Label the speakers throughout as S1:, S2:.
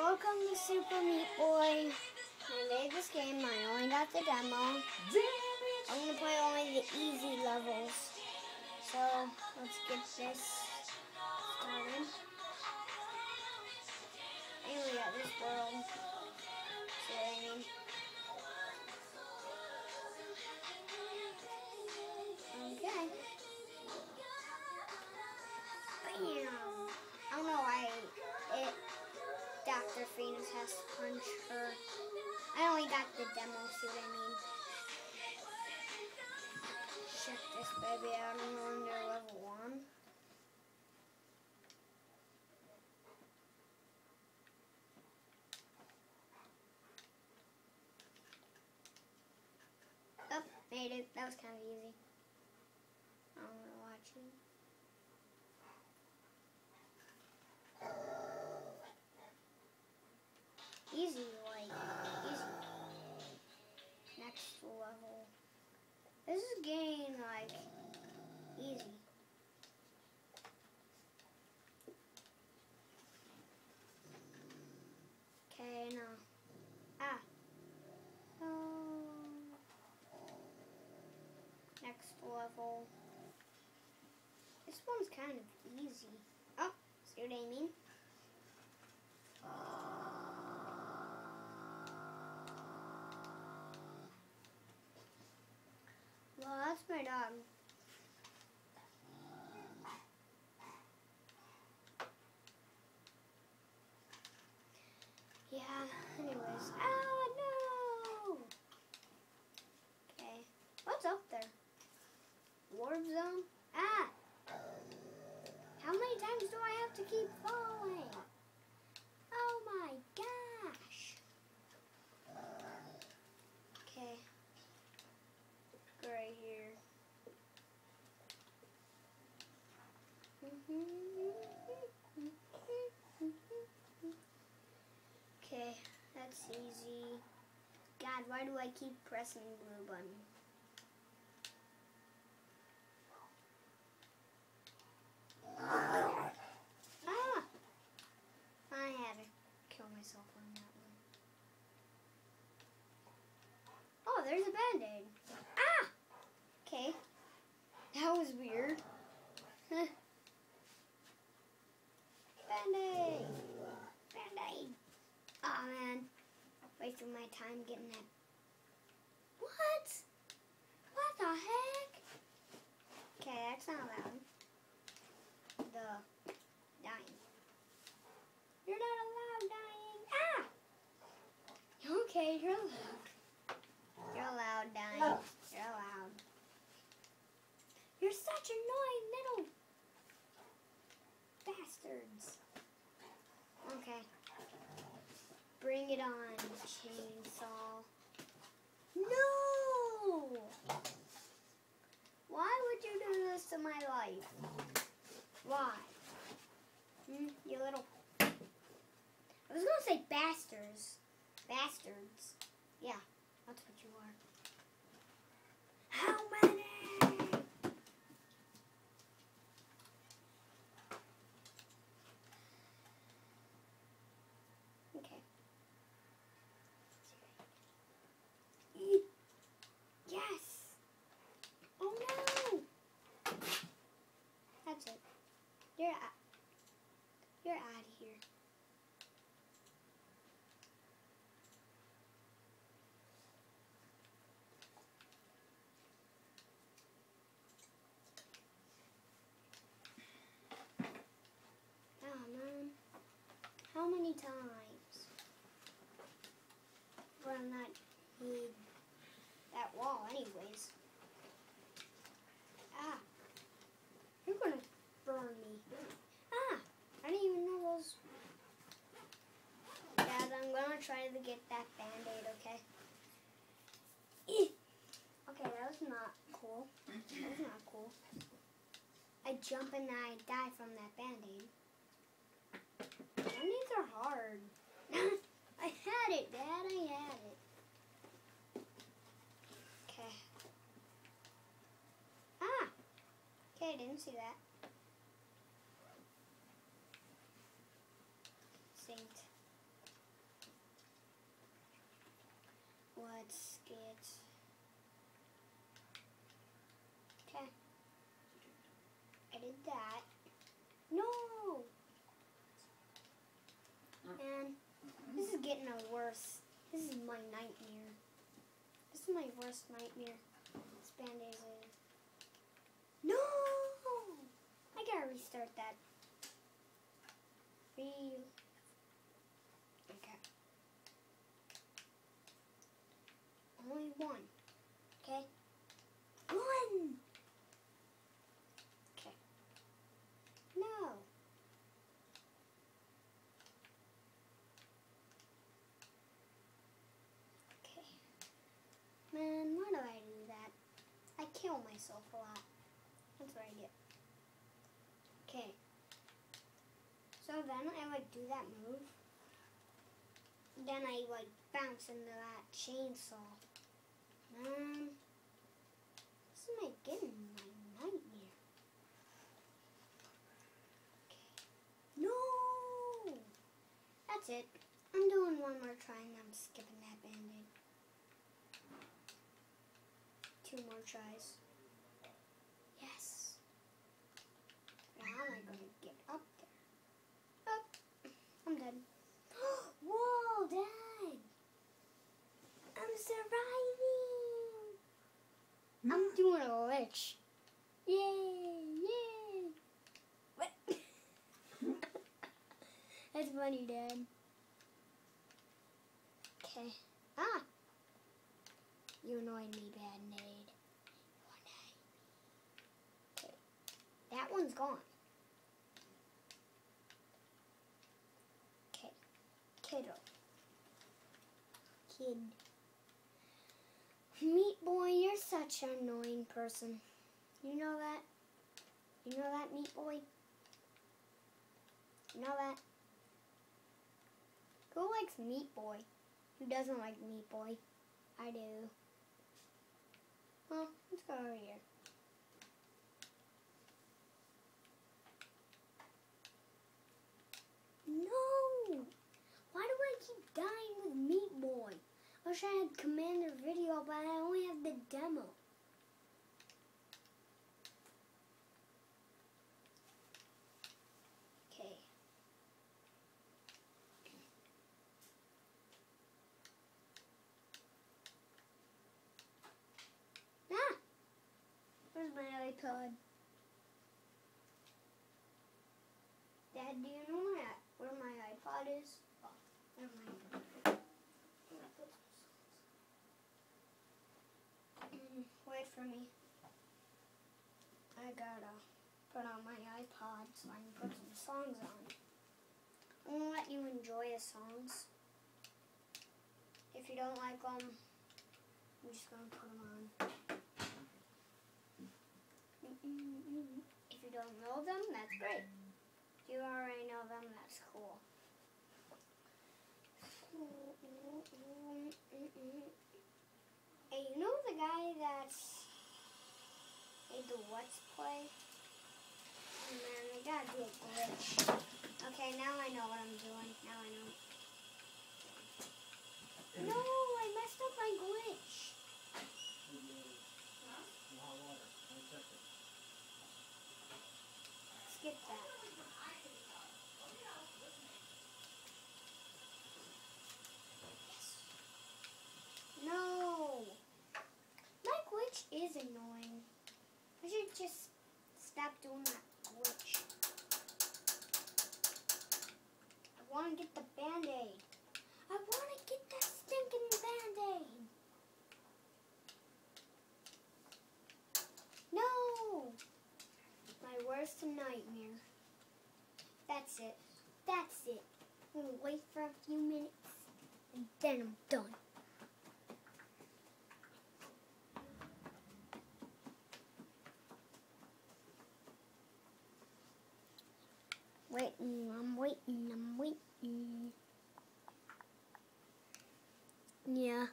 S1: Welcome to Super Meat Boy. I made this game. I only got the demo. I'm gonna play only the easy levels. So let's get this started. And we got this world. See baby out. On to level one. Oh, made it. That was kind of easy. I'm gonna watch it. Easy, like, easy. Next level. This is getting, like, easy. Okay, no. Ah. Oh. Next level. This one's kind of easy. Oh, see what I mean? Well, that's my dog. Yeah, anyways. Oh, no! Okay. What's up there? Warp zone? Ah! How many times do I have to keep falling? Oh my gosh! Okay. Right here. Okay, that's easy. God, why do I keep pressing the blue button? Ah! I had to kill myself on that one. Band-aid. Ah! Okay. That was weird. Band-aid! Band-aid! Oh man. Wasting my time getting that. What? What the heck? Okay, that's not allowed. The dying. You're not allowed dying. Ah! Okay, you're allowed. You're allowed dying. You're allowed. You're such annoying little bastards. Okay. Bring it on, chainsaw. No! Why would you do this to my life? Why? Hmm, you little... I was gonna say bastards. Bastards. Yeah, that's what you are. How many? Okay. Yes. Oh no. That's it. You're out. You're out of here. Oh man. How many times will I not need that wall anyways? Ah. You're gonna burn me. Ah! I didn't even know those. Dad, I'm gonna try to get that band-aid, okay? Eeh. Okay, that was not cool. That was not cool. I jump and I die from that band-aid. Band-aids are hard. I had it, Dad. I had it. Okay. Ah! Okay, I didn't see that. That. No! Mm. And this is getting a worse. This is my nightmare. This is my worst nightmare. This band-aid is. No! I gotta restart that. Re. Okay. Only one. Okay? One! Okay. No. Okay. Man, why do I do that? I kill myself a lot. That's what I get. Okay. So then I like do that move. Then I like bounce into that chainsaw. Man, this is my getting my nightmare. Okay. No! That's it. I'm doing one more try and I'm skipping that band-aid. Two more tries. Yes. Now am I going to get up there? Up. I'm dead. Whoa, Dad! I'm surviving! I'm doing. Yay! Yay! That's funny, Dad. Okay. Ah! You annoyed me, bad Nade. Okay. That one's gone. Okay. Kiddo. Kid. Meat boy, you're such an annoying person. You know that? You know that, meat boy? You know that? Who likes meat boy? Who doesn't like meat boy? I do. Well, let's go over here. No! Why do I keep dying with Meat Boy? I wish I had Commander Video, but I only have the demo. Okay. Ah! Where's my iPod? Dad, do you know where, where my iPod is? Oh, never mind. Mm, For me. I gotta put on my iPod so I can put some songs on. I'm gonna let you enjoy the songs. If you don't like them, I'm just gonna put them on. If you don't know them, that's great. If you already know them, that's cool. Hey, you know the guy that's made the Let's Play? Oh man, I gotta do a glitch. Okay, now I know what I'm doing. Now I know. No, I messed up my glitch. Skip that. No! My glitch is annoying. I should just stop doing that glitch. I want to get the band-aid. I want to get that stinking band-aid. No! Worst nightmare. That's it. That's it. I'm to wait for a few minutes and then I'm done. Waiting, I'm waiting, I'm waiting. Yeah.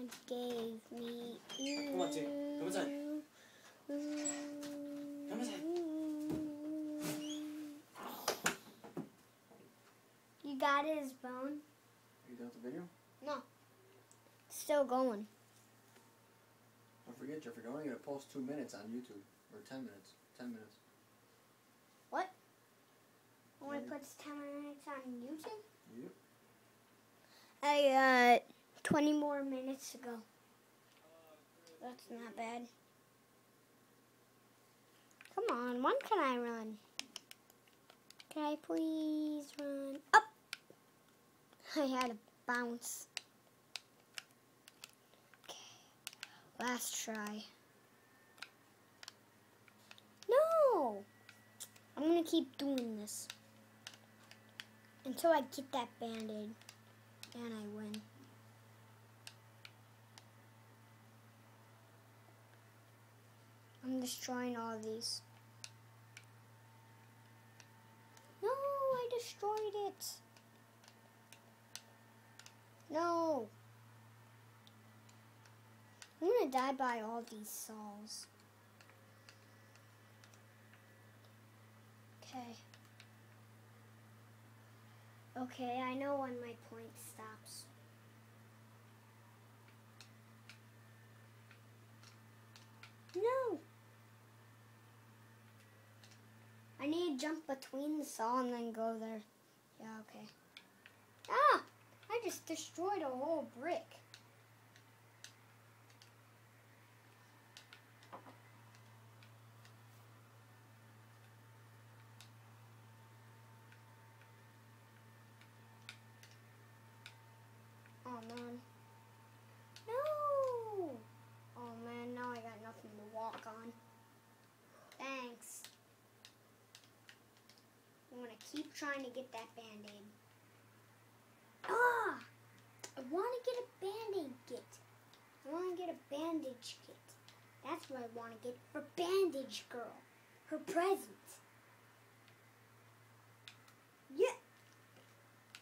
S1: God gave me you.
S2: Come on, Tim. Come inside. Come inside.
S1: You got his bone.
S2: Are you done with the video? No.
S1: Still going.
S2: Don't forget, Jeffrey, you're only gonna post two minutes on YouTube. Or ten minutes. Ten minutes. What?
S1: Only puts 10 minutes on YouTube.
S2: Yep.
S1: I got 20 more minutes to go. That's not bad. Come on, when can I run? Can I please run up? I had a bounce. Okay, last try. No! I'm gonna keep doing this until I get that band-aid and I win. I'm destroying all these. No, I destroyed it. No. I'm gonna die by all these saws. Okay. Okay, I know when my point stops. No! I need to jump between the saw and then go there. Yeah, okay. Ah! I just destroyed a whole brick. Oh man. No! Oh man, now I got nothing to walk on. Thanks. I'm gonna keep trying to get that band-aid. Ah! I wanna get a band-aid kit. I wanna get a bandage kit. That's what I wanna get for Bandage Girl. Her present. Yeah.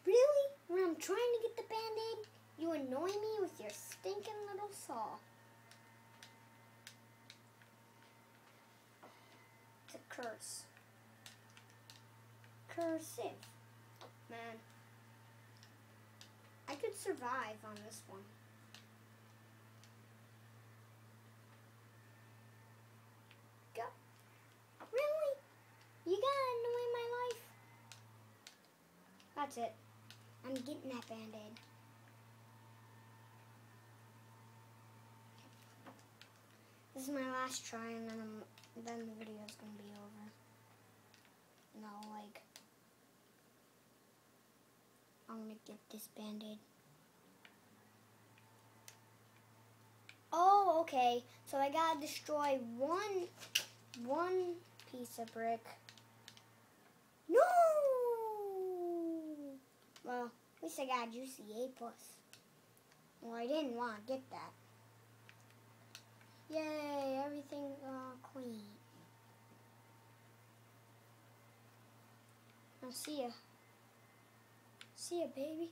S1: Really? When I'm trying to get the band-aid, you annoy me with your stinking little saw. It's a curse. Cursive. Man. I could survive on this one. Go. Really? You gotta annoy my life? That's it. I'm getting that band-aid. This is my last try, and then I'm, then the video's gonna be over. No, like I'm gonna get this band-aid. Oh, okay. So I gotta destroy one one piece of brick. No. Well, at least I got a juicy A plus. Well, I didn't want to get that. Yay, everything's all uh, clean. I'll see ya. See ya, baby.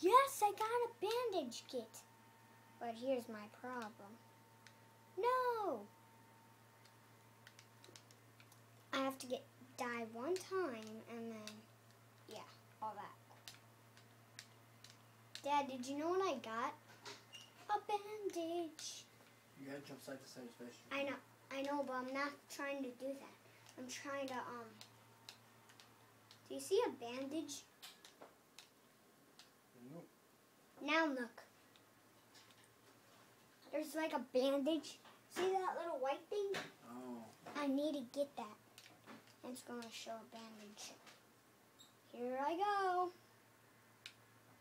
S1: Yes, I got a bandage kit. But here's my problem. No! I have to get die one time and then, yeah, all that. Dad, did you know what I got? A bandage.
S2: You gotta jump side to side fast.
S1: I know, I know, but I'm not trying to do that. I'm trying to, um, do you see a bandage?
S2: Nope.
S1: Now look. There's like a bandage. See that little white thing?
S2: Oh.
S1: I need to get that. It's going to show a bandage. Here I go.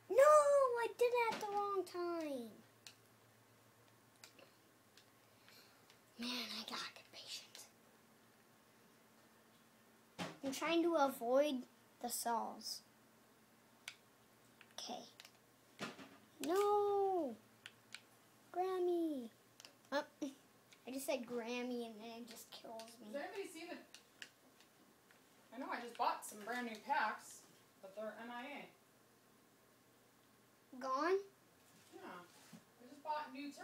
S1: No, I did it at the wrong time. Man, I got good patience. I'm trying to avoid the saws. Okay. No! Grammy! Uh, I just said Grammy and then it just kills me.
S3: Does anybody see the? I know I just bought some brand new packs, but they're MIA.
S1: Gone?
S3: Yeah, I just bought new turkey.